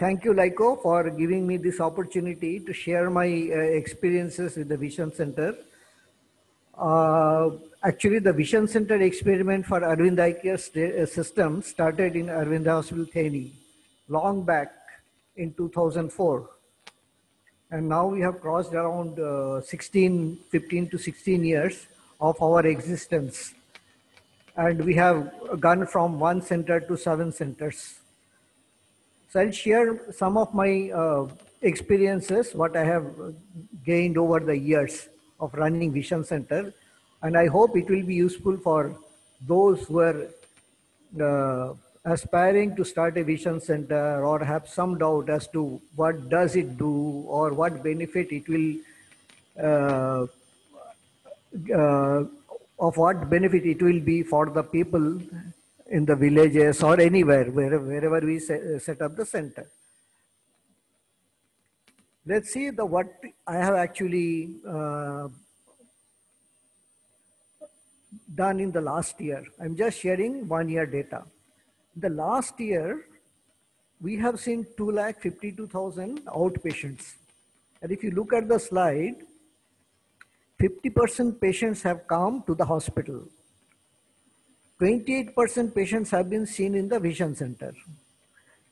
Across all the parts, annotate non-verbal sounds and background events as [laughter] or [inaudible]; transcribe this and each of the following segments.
thank you, LAICO, for giving me this opportunity to share my uh, experiences with the Vision Center. Uh, actually, the Vision Center experiment for Aravind Eye Care st- system started in Aravind Hospital, Theni, long back in 2004. And now we have crossed around uh, 16, 15 to 16 years of our existence. And we have gone from one center to seven centers. So I'll share some of my uh, experiences, what I have gained over the years of running Vision Center. And I hope it will be useful for those who are uh, aspiring to start a vision center or have some doubt as to what does it do or what benefit it will uh, uh, of what benefit it will be for the people in the villages or anywhere wherever, wherever we set, up the center let's see the what i have actually uh, done in the last year i'm just sharing one year data the last year, we have seen 2,52,000 outpatients. And if you look at the slide, 50% patients have come to the hospital. 28% patients have been seen in the vision center.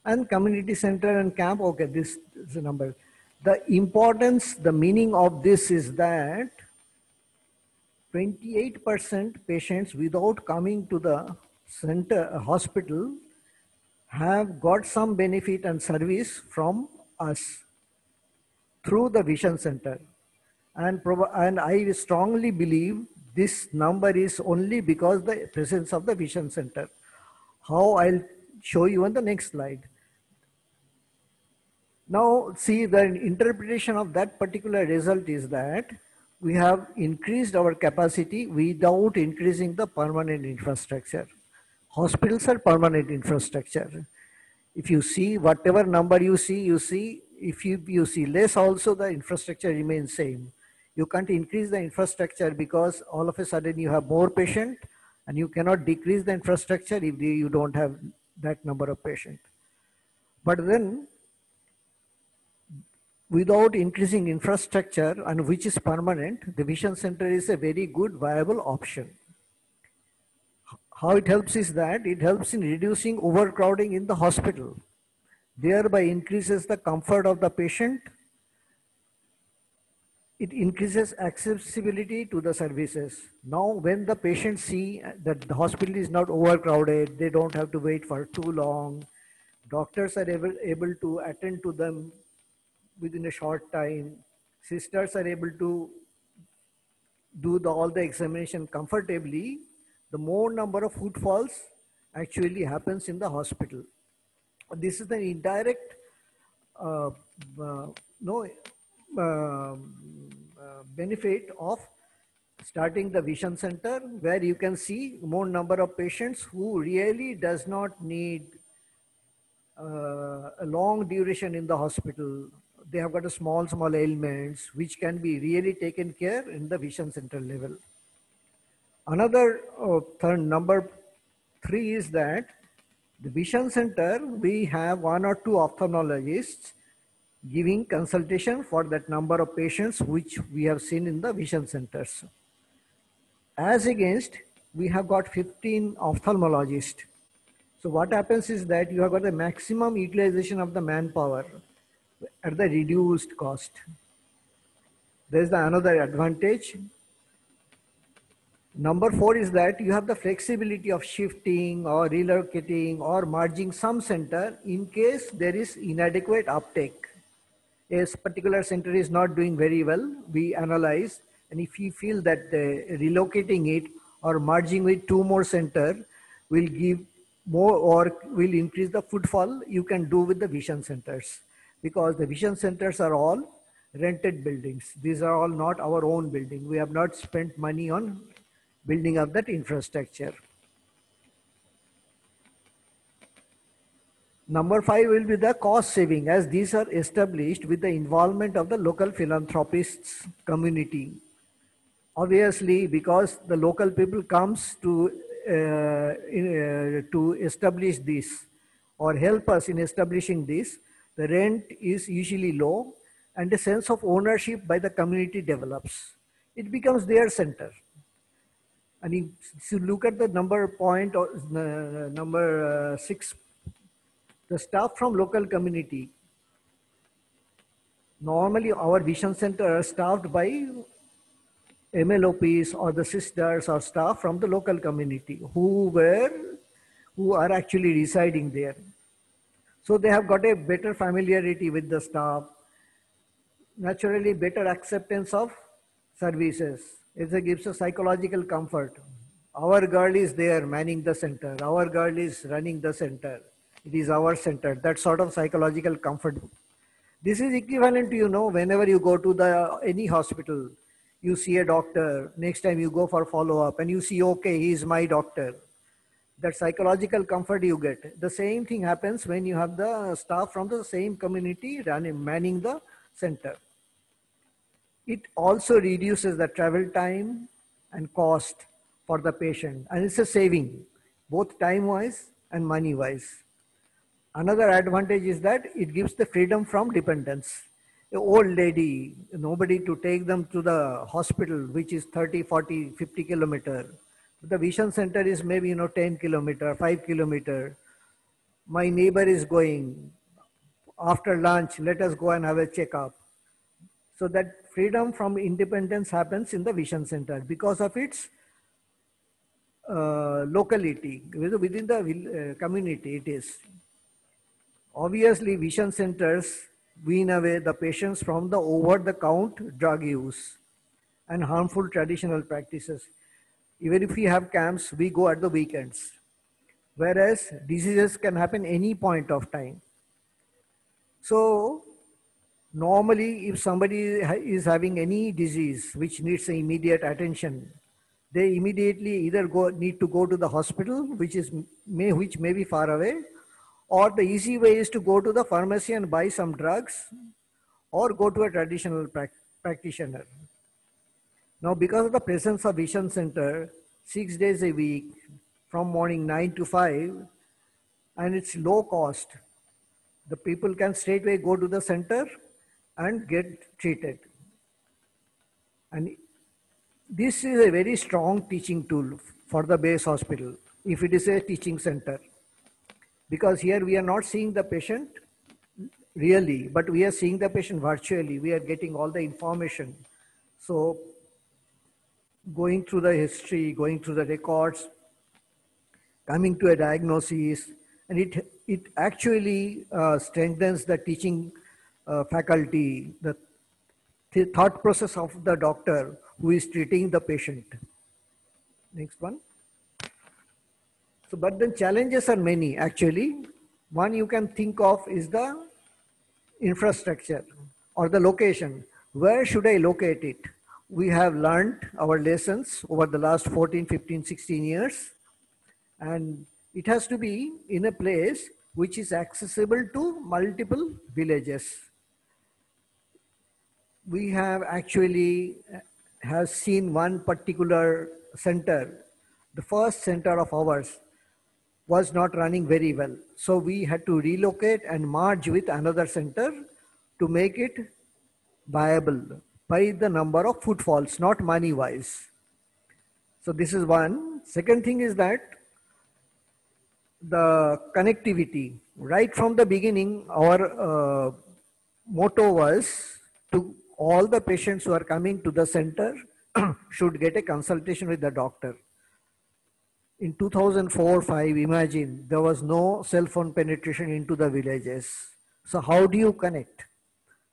And community center and camp, okay, this is the number. The importance, the meaning of this is that 28% patients without coming to the center uh, hospital have got some benefit and service from us through the vision center and and i strongly believe this number is only because the presence of the vision center how i'll show you on the next slide now see the interpretation of that particular result is that we have increased our capacity without increasing the permanent infrastructure Hospitals are permanent infrastructure. If you see whatever number you see, you see, if you, you see less also the infrastructure remains same. You can't increase the infrastructure because all of a sudden you have more patient and you cannot decrease the infrastructure if you don't have that number of patient. But then without increasing infrastructure and which is permanent, the vision center is a very good viable option. How it helps is that it helps in reducing overcrowding in the hospital, thereby increases the comfort of the patient. It increases accessibility to the services. Now, when the patients see that the hospital is not overcrowded, they don't have to wait for too long, doctors are able, able to attend to them within a short time, sisters are able to do the, all the examination comfortably, the more number of footfalls actually happens in the hospital. This is an indirect uh, uh, no, uh, benefit of starting the vision center where you can see more number of patients who really does not need uh, a long duration in the hospital. They have got a small, small ailments which can be really taken care in the vision center level. Another uh, third, number three is that the vision center, we have one or two ophthalmologists giving consultation for that number of patients which we have seen in the vision centers. As against, we have got 15 ophthalmologists. So what happens is that you have got the maximum utilization of the manpower at the reduced cost. There's the another advantage Number four is that you have the flexibility of shifting or relocating or merging some center in case there is inadequate uptake. A particular center is not doing very well, we analyze and if we feel that uh, relocating it or merging with two more center will give more or will increase the footfall, you can do with the vision centers because the vision centers are all rented buildings. These are all not our own building. We have not spent money on building up that infrastructure. Number five will be the cost saving as these are established with the involvement of the local philanthropists community. Obviously, because the local people comes to, uh, in, uh, to establish this or help us in establishing this, the rent is usually low, and a sense of ownership by the community develops. It becomes their center. And if you look at the number point or uh, number uh, six, the staff from local community. Normally our vision center are staffed by MLOPs or the sisters or staff from the local community who were, who are actually residing there. So they have got a better familiarity with the staff, naturally better acceptance of services. It gives a psychological comfort. Our girl is there manning the center. Our girl is running the center. It is our center. That sort of psychological comfort. This is equivalent to, you know, whenever you go to the any hospital, you see a doctor, next time you go for follow-up and you see, okay, he is my doctor. That psychological comfort you get. The same thing happens when you have the staff from the same community running, manning the center. It also reduces the travel time and cost for the patient. And it's a saving, both time-wise and money-wise. Another advantage is that it gives the freedom from dependence an old lady, nobody to take them to the hospital, which is 30, 40, 50 kilometer. The vision center is maybe, you know, 10 kilometer, 5 kilometer. My neighbor is going. After lunch, let us go and have a checkup. So that freedom from independence happens in the vision center because of its uh, locality within the uh, community it is. Obviously, vision centers wean away the patients from the over-the-count drug use and harmful traditional practices. Even if we have camps, we go at the weekends. Whereas diseases can happen any point of time. So normally if somebody is having any disease which needs immediate attention, they immediately either go, need to go to the hospital, which, is, may, which may be far away, or the easy way is to go to the pharmacy and buy some drugs or go to a traditional pra practitioner. Now, because of the presence of Vision Center, six days a week from morning 9 to 5, and it's low cost, the people can straightway go to the center and get treated. And this is a very strong teaching tool for the base hospital if it is a teaching center because here we are not seeing the patient really, but we are seeing the patient virtually. We are getting all the information. So going through the history, going through the records, coming to a diagnosis, and it, it actually uh, strengthens the teaching uh, faculty, the th thought process of the doctor who is treating the patient. Next one. So, but then challenges are many actually. One you can think of is the infrastructure or the location. Where should I locate it? We have learned our lessons over the last 14, 15, 16 years. And it has to be in a place which is accessible to multiple villages. We have actually uh, have seen one particular center, the first center of ours was not running very well. So we had to relocate and merge with another center to make it viable by the number of footfalls, not money wise. So this is one. Second thing is that the connectivity. Right from the beginning, our uh, motto was to all the patients who are coming to the center [clears throat] should get a consultation with the doctor in 2004-5, imagine there was no cell phone penetration into the villages. So how do you connect?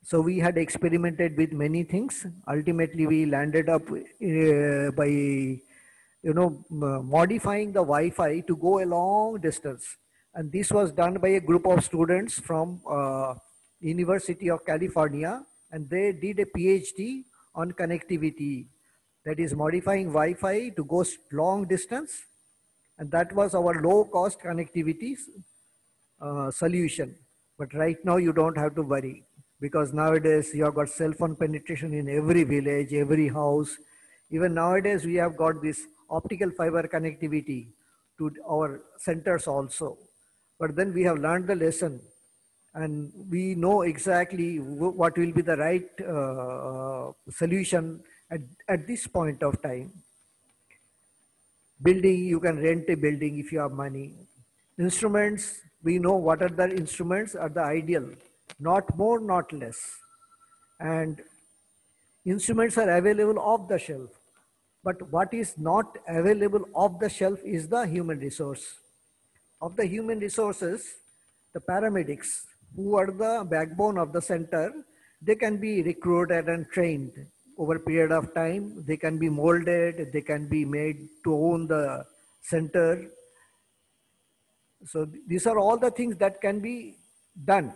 So we had experimented with many things. Ultimately, we landed up uh, by, you know, modifying the Wi-Fi to go a long distance. And this was done by a group of students from uh, University of California. And they did a PhD on connectivity. That is modifying Wi-Fi to go long distance and that was our low cost connectivity uh, solution. But right now you don't have to worry because nowadays you have got cell phone penetration in every village, every house. Even nowadays we have got this optical fiber connectivity to our centers also. But then we have learned the lesson and we know exactly what will be the right uh, solution at, at this point of time. Building, you can rent a building if you have money. Instruments, we know what are the instruments are the ideal, not more, not less. And instruments are available off the shelf. But what is not available off the shelf is the human resource. Of the human resources, the paramedics, who are the backbone of the center, they can be recruited and trained over a period of time. They can be molded, they can be made to own the center. So these are all the things that can be done.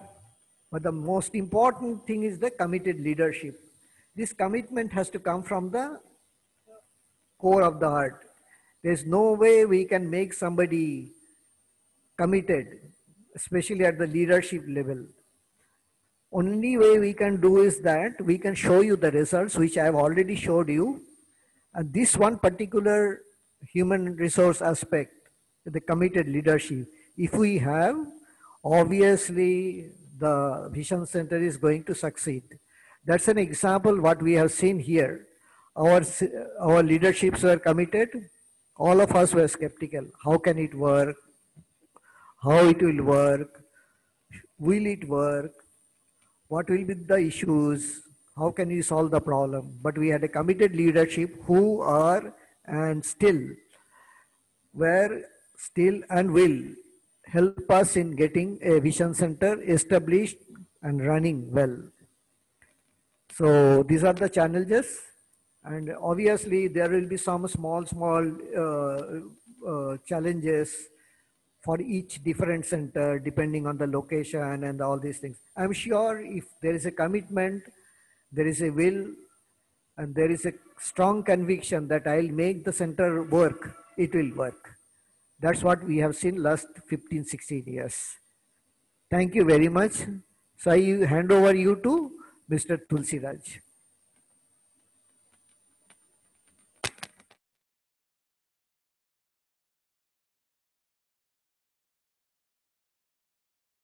But the most important thing is the committed leadership. This commitment has to come from the core of the heart. There's no way we can make somebody committed, especially at the leadership level. Only way we can do is that we can show you the results, which I have already showed you. And this one particular human resource aspect, the committed leadership, if we have, obviously the Vision Center is going to succeed. That's an example what we have seen here. Our, our leaderships were committed. All of us were skeptical. How can it work? How it will work? Will it work? What will be the issues? How can we solve the problem? But we had a committed leadership who are and still were still and will help us in getting a vision center established and running well. So these are the challenges. And obviously there will be some small, small uh, uh, challenges for each different center depending on the location and all these things. I'm sure if there is a commitment, there is a will, and there is a strong conviction that I'll make the center work, it will work. That's what we have seen last 15, 16 years. Thank you very much. So I hand over you to Mr. Thulasiraj.